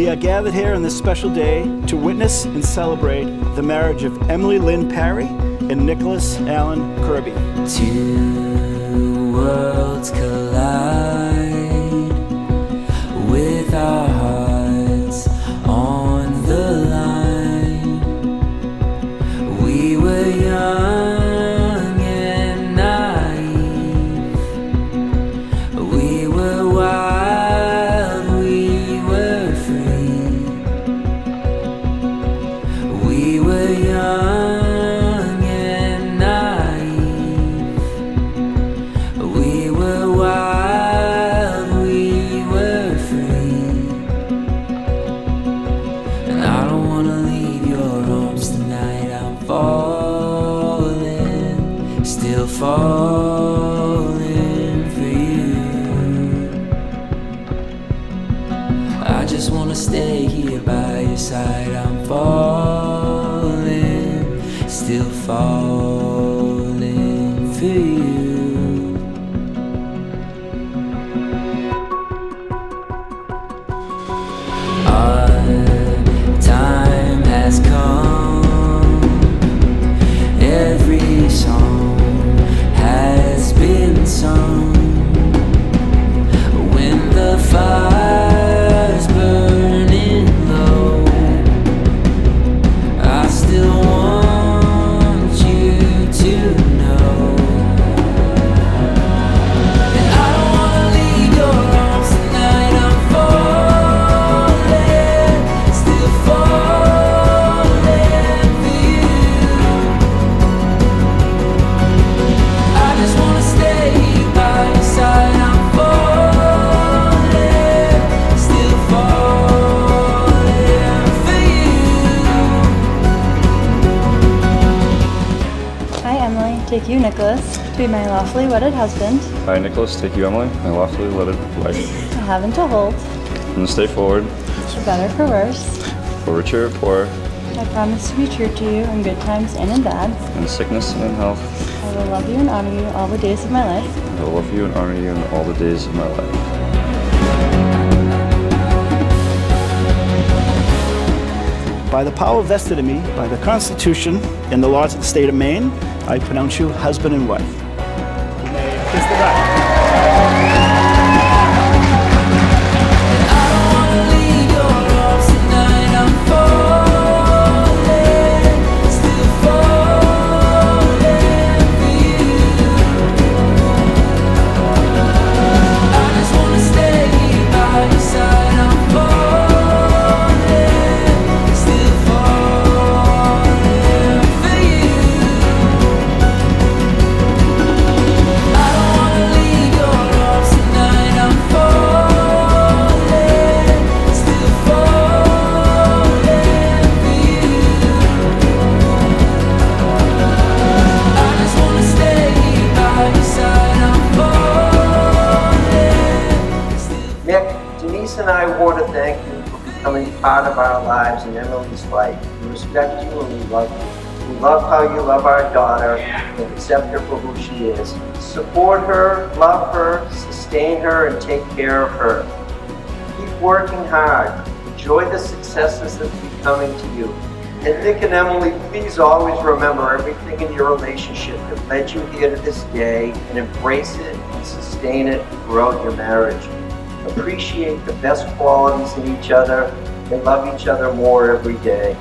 We are gathered here on this special day to witness and celebrate the marriage of Emily Lynn Parry and Nicholas Allen Kirby. Two worlds collide with our hearts on the line. We were young still falling for you. I just wanna stay here by your side. I'm falling, still falling Emily. Take you, Nicholas, to be my lawfully wedded husband. I, Nicholas, take you, Emily, my lawfully wedded wife, I have and to hold, from this day forward, for better, for worse. for richer or poor, I promise to be true to you in good times and in bad. in sickness and in health. I will love you and honor you all the days of my life. I will love you and honor you in all the days of my life. By the power vested in me by the Constitution and the laws of the state of Maine, I pronounce you husband and wife. And I want to thank you for becoming part of our lives and Emily's life. We respect you and we love you. We love how you love our daughter and accept her for who she is. Support her, love her, sustain her, and take care of her. Keep working hard. Enjoy the successes that be coming to you. And Nick and Emily, please always remember everything in your relationship that led you here to this day and embrace it and sustain it throughout your marriage. Appreciate the best qualities in each other and love each other more every day.